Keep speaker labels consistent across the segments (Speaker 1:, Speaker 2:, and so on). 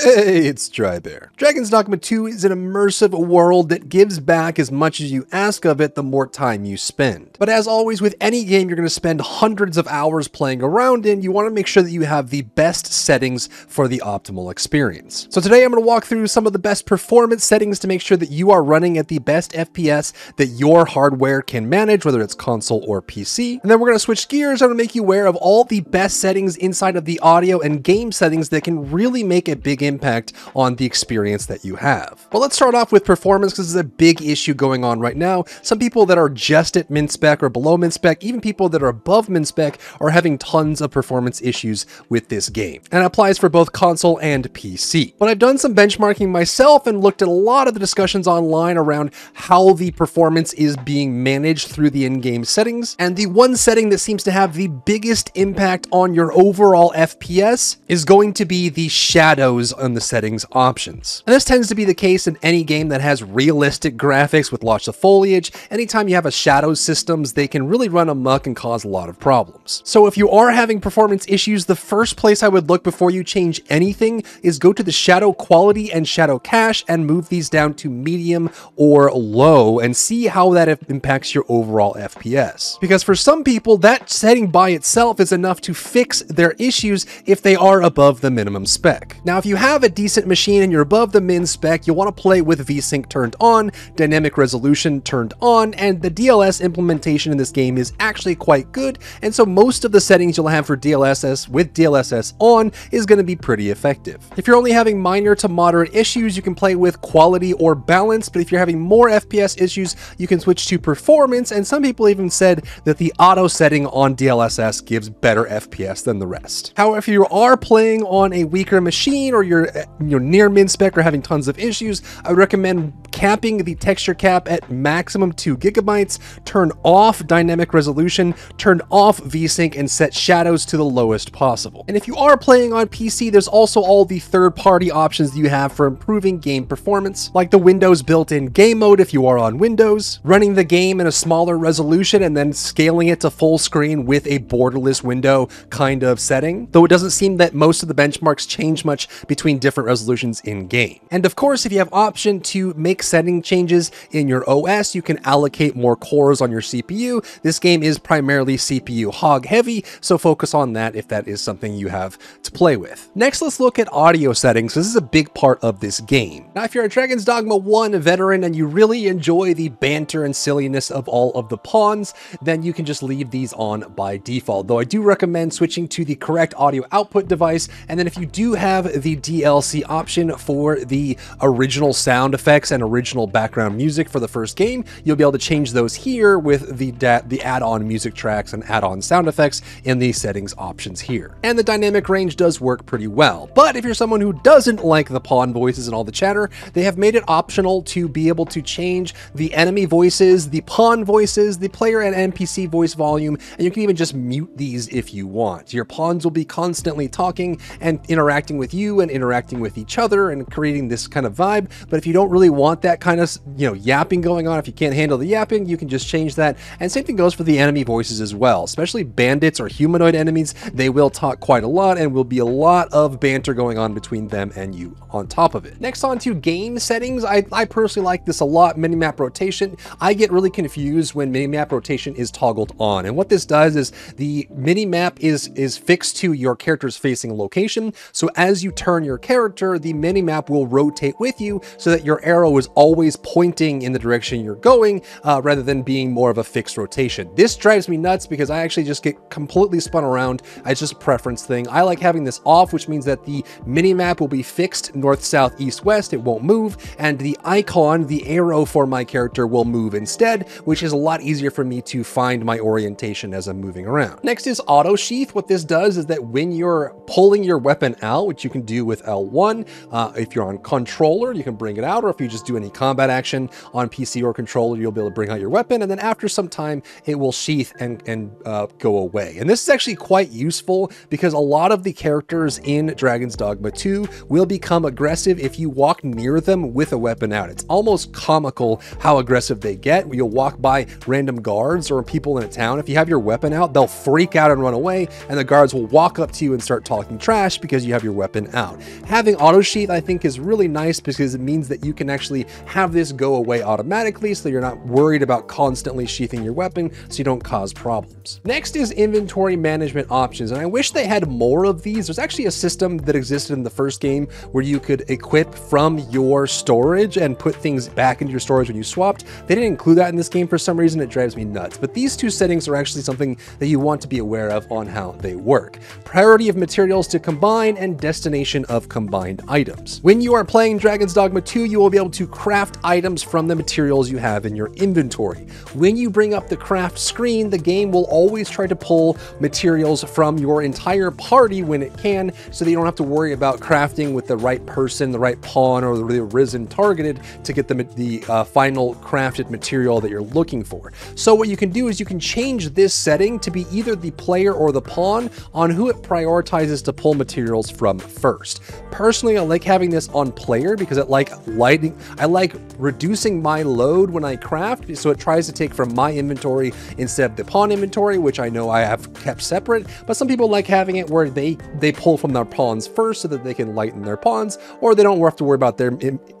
Speaker 1: Hey, it's Drybear. Dragon's Dogma 2 is an immersive world that gives back as much as you ask of it the more time you spend. But as always, with any game you're going to spend hundreds of hours playing around in, you want to make sure that you have the best settings for the optimal experience. So today I'm going to walk through some of the best performance settings to make sure that you are running at the best FPS that your hardware can manage, whether it's console or PC. And then we're going to switch gears. I'm going to make you aware of all the best settings inside of the audio and game settings that can really make a big impact on the experience that you have. Well, let's start off with performance because is a big issue going on right now. Some people that are just at min spec or below min spec, even people that are above min spec are having tons of performance issues with this game. And it applies for both console and PC. But I've done some benchmarking myself and looked at a lot of the discussions online around how the performance is being managed through the in-game settings. And the one setting that seems to have the biggest impact on your overall FPS is going to be the shadows on the settings options. And this tends to be the case in any game that has realistic graphics with lots of foliage. Anytime you have a shadow systems, they can really run amok and cause a lot of problems. So if you are having performance issues, the first place I would look before you change anything is go to the shadow quality and shadow cache and move these down to medium or low and see how that impacts your overall FPS. Because for some people, that setting by itself is enough to fix their issues if they are above the minimum spec. Now, if you have a decent machine and you're above the min spec, you'll want to play with VSync turned on, dynamic resolution turned on, and the DLSS implementation in this game is actually quite good, and so most of the settings you'll have for DLSS with DLSS on is going to be pretty effective. If you're only having minor to moderate issues, you can play with quality or balance, but if you're having more FPS issues, you can switch to performance, and some people even said that the auto setting on DLSS gives better FPS than the rest. However, if you are playing on a weaker machine or you're, you're near min spec or having tons of issues, I would recommend capping the texture cap at maximum 2 gigabytes, turn off dynamic resolution, turn off VSync, and set shadows to the lowest possible. And if you are playing on PC, there's also all the third-party options you have for improving game performance, like the Windows built-in game mode if you are on Windows, running the game in a smaller resolution and then scaling it to full screen with a borderless window kind of setting, though it doesn't seem that most of the benchmarks change much between different resolutions in-game. And of course, if you have option to make setting changes in your OS, you can allocate more cores on your CPU. This game is primarily CPU hog heavy, so focus on that if that is something you have to play with. Next, let's look at audio settings. This is a big part of this game. Now, if you're a Dragon's Dogma 1 veteran and you really enjoy the banter and silliness of all of the pawns, then you can just leave these on by default, though I do recommend switching to the correct audio output device, and then if you do have the DLC option for the original sound effects and original background music for the first game, you'll be able to change those here with the, the add-on music tracks and add-on sound effects in the settings options here. And the dynamic range does work pretty well. But if you're someone who doesn't like the pawn voices and all the chatter, they have made it optional to be able to change the enemy voices, the pawn voices, the player and NPC voice volume, and you can even just mute these if you want. Your pawns will be constantly talking and interacting with you and interacting with each other and creating this kind of vibe. But if you don't really want that kind of, you know, yapping going on, if you can't handle the yapping, you can just change that. And same thing goes for the enemy voices as well, especially bandits or humanoid enemies. They will talk quite a lot and will be a lot of banter going on between them and you on top of it. Next on to game settings. I, I personally like this a lot, minimap rotation. I get really confused when minimap rotation is toggled on. And what this does is the minimap is, is fixed to your character's facing location. So as you turn your character, the minimap will rotate with you so that your arrow is always pointing in the direction you're going uh, rather than being more of a fixed rotation. This drives me nuts because I actually just get completely spun around. It's just a preference thing. I like having this off, which means that the mini map will be fixed north, south, east, west. It won't move. And the icon, the arrow for my character will move instead, which is a lot easier for me to find my orientation as I'm moving around. Next is auto sheath. What this does is that when you're pulling your weapon out, which you can do with L1, uh, if you're on controller, you can bring it out, or if you just do an any combat action on PC or controller, you'll be able to bring out your weapon, and then after some time, it will sheath and, and uh, go away. And this is actually quite useful because a lot of the characters in Dragon's Dogma 2 will become aggressive if you walk near them with a weapon out. It's almost comical how aggressive they get. You'll walk by random guards or people in a town. If you have your weapon out, they'll freak out and run away, and the guards will walk up to you and start talking trash because you have your weapon out. Having auto sheath, I think, is really nice because it means that you can actually have this go away automatically so you're not worried about constantly sheathing your weapon so you don't cause problems. Next is inventory management options, and I wish they had more of these. There's actually a system that existed in the first game where you could equip from your storage and put things back into your storage when you swapped. They didn't include that in this game for some reason. It drives me nuts. But these two settings are actually something that you want to be aware of on how they work. Priority of materials to combine and destination of combined items. When you are playing Dragon's Dogma 2, you will be able to craft items from the materials you have in your inventory. When you bring up the craft screen, the game will always try to pull materials from your entire party when it can, so that you don't have to worry about crafting with the right person, the right pawn, or the Arisen targeted to get the, the uh, final crafted material that you're looking for. So what you can do is you can change this setting to be either the player or the pawn on who it prioritizes to pull materials from first. Personally, I like having this on player because it like lighting, I like reducing my load when I craft, so it tries to take from my inventory instead of the pawn inventory, which I know I have kept separate, but some people like having it where they, they pull from their pawns first so that they can lighten their pawns, or they don't have to worry about their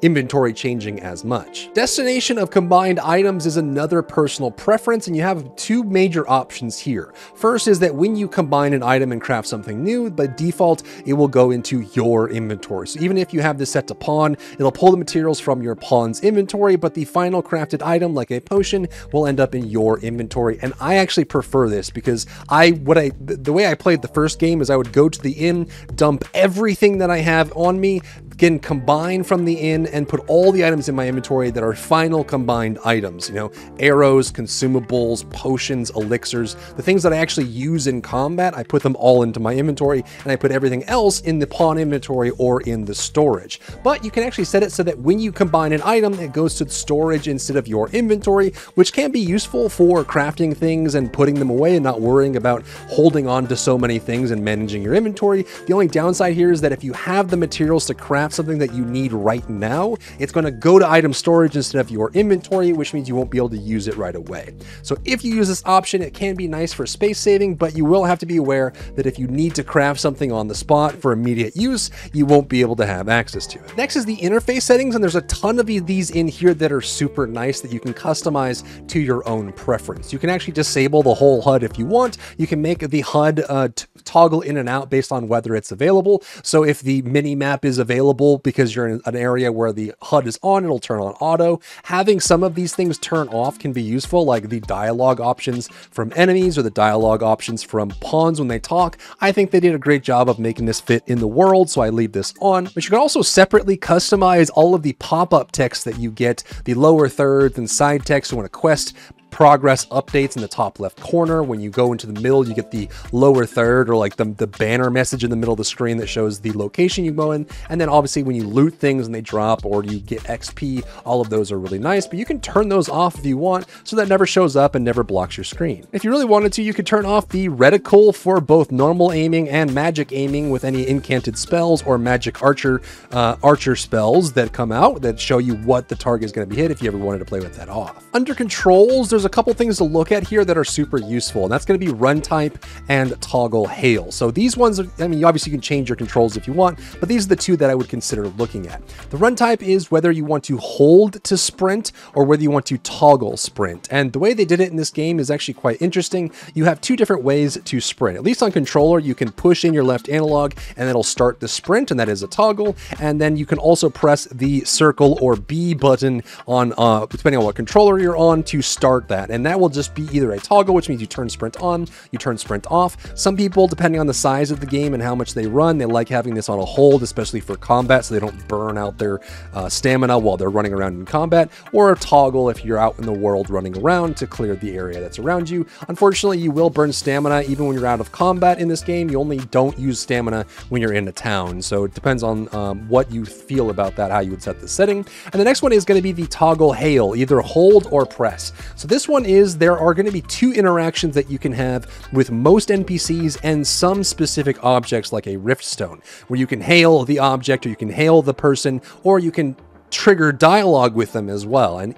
Speaker 1: inventory changing as much. Destination of combined items is another personal preference, and you have two major options here. First is that when you combine an item and craft something new, by default, it will go into your inventory. So even if you have this set to pawn, it'll pull the materials from your pawn's inventory, but the final crafted item, like a potion, will end up in your inventory. And I actually prefer this because I, what I, the way I played the first game is I would go to the inn, dump everything that I have on me, can combine from the inn and put all the items in my inventory that are final combined items. You know, arrows, consumables, potions, elixirs, the things that I actually use in combat, I put them all into my inventory and I put everything else in the pawn inventory or in the storage. But you can actually set it so that when you combine an item, it goes to storage instead of your inventory, which can be useful for crafting things and putting them away and not worrying about holding on to so many things and managing your inventory. The only downside here is that if you have the materials to craft something that you need right now, it's going to go to item storage instead of your inventory, which means you won't be able to use it right away. So if you use this option, it can be nice for space saving, but you will have to be aware that if you need to craft something on the spot for immediate use, you won't be able to have access to it. Next is the interface settings, and there's a ton of these in here that are super nice that you can customize to your own preference. You can actually disable the whole HUD if you want. You can make the HUD uh, toggle in and out based on whether it's available. So if the mini map is available because you're in an area where the HUD is on, it'll turn on auto. Having some of these things turn off can be useful, like the dialogue options from enemies or the dialogue options from pawns when they talk. I think they did a great job of making this fit in the world, so I leave this on. But you can also separately customize all of the pop-up text that you get, the lower thirds and side text when a quest progress updates in the top left corner. When you go into the middle, you get the lower third or like the, the banner message in the middle of the screen that shows the location you go in. And then obviously when you loot things and they drop or you get XP, all of those are really nice, but you can turn those off if you want so that never shows up and never blocks your screen. If you really wanted to, you could turn off the reticle for both normal aiming and magic aiming with any incanted spells or magic archer uh, archer spells that come out that show you what the target is going to be hit if you ever wanted to play with that off. Under controls, there's a couple things to look at here that are super useful, and that's going to be run type and toggle hail. So these ones, are, I mean, obviously you can change your controls if you want, but these are the two that I would consider looking at. The run type is whether you want to hold to sprint or whether you want to toggle sprint. And the way they did it in this game is actually quite interesting. You have two different ways to sprint. At least on controller, you can push in your left analog and it'll start the sprint, and that is a toggle. And then you can also press the circle or B button on, uh, depending on what controller you're on, to start that. And that will just be either a toggle, which means you turn sprint on, you turn sprint off. Some people, depending on the size of the game and how much they run, they like having this on a hold, especially for combat, so they don't burn out their uh, stamina while they're running around in combat, or a toggle if you're out in the world running around to clear the area that's around you. Unfortunately, you will burn stamina even when you're out of combat in this game. You only don't use stamina when you're in a town, so it depends on um, what you feel about that, how you would set the setting. And the next one is going to be the toggle hail, either hold or press. So this one is there are going to be two interactions that you can have with most NPCs and some specific objects like a rift stone, where you can hail the object or you can hail the person or you can trigger dialogue with them as well. And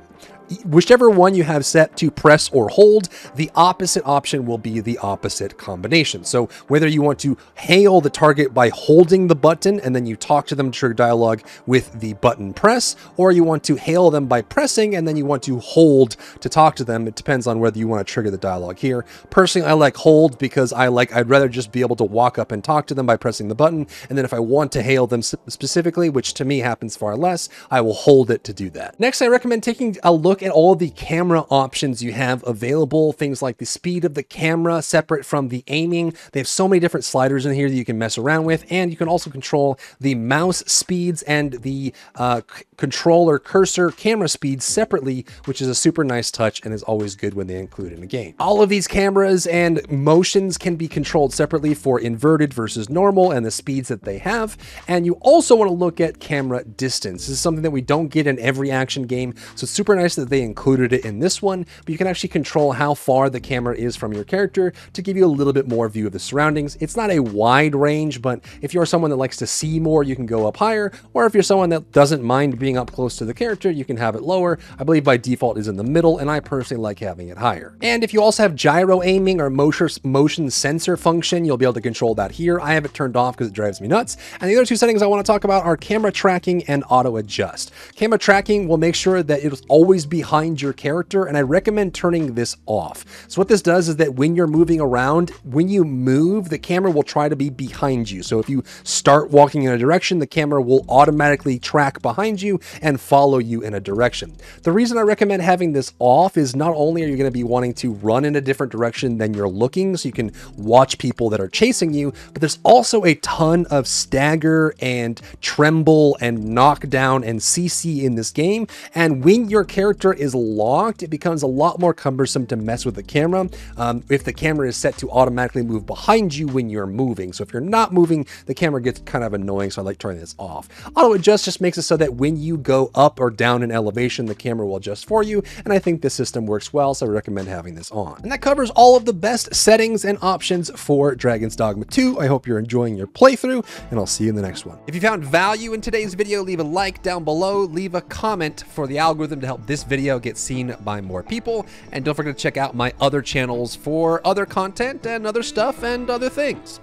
Speaker 1: whichever one you have set to press or hold, the opposite option will be the opposite combination. So whether you want to hail the target by holding the button and then you talk to them to trigger dialogue with the button press, or you want to hail them by pressing and then you want to hold to talk to them. It depends on whether you want to trigger the dialogue here. Personally, I like hold because I like, I'd rather just be able to walk up and talk to them by pressing the button. And then if I want to hail them specifically, which to me happens far less, I will hold it to do that. Next, I recommend taking a look look at all the camera options you have available, things like the speed of the camera separate from the aiming. They have so many different sliders in here that you can mess around with, and you can also control the mouse speeds and the uh, controller cursor camera speeds separately, which is a super nice touch and is always good when they include in a game. All of these cameras and motions can be controlled separately for inverted versus normal and the speeds that they have. And you also want to look at camera distance. This is something that we don't get in every action game, so it's super nice that they included it in this one, but you can actually control how far the camera is from your character to give you a little bit more view of the surroundings. It's not a wide range, but if you're someone that likes to see more, you can go up higher, or if you're someone that doesn't mind being up close to the character, you can have it lower. I believe by default is in the middle, and I personally like having it higher. And if you also have gyro aiming or motion sensor function, you'll be able to control that here. I have it turned off because it drives me nuts. And the other two settings I want to talk about are camera tracking and auto adjust. Camera tracking will make sure that it'll always be behind your character, and I recommend turning this off. So what this does is that when you're moving around, when you move, the camera will try to be behind you. So if you start walking in a direction, the camera will automatically track behind you and follow you in a direction. The reason I recommend having this off is not only are you going to be wanting to run in a different direction than you're looking, so you can watch people that are chasing you, but there's also a ton of stagger and tremble and knockdown and CC in this game. And when your character camera is locked, it becomes a lot more cumbersome to mess with the camera um, if the camera is set to automatically move behind you when you're moving. So if you're not moving, the camera gets kind of annoying, so I like turning this off. Auto adjust just makes it so that when you go up or down in elevation, the camera will adjust for you, and I think this system works well, so I recommend having this on. And that covers all of the best settings and options for Dragon's Dogma 2. I hope you're enjoying your playthrough, and I'll see you in the next one. If you found value in today's video, leave a like down below, leave a comment for the algorithm to help this video gets seen by more people. And don't forget to check out my other channels for other content and other stuff and other things.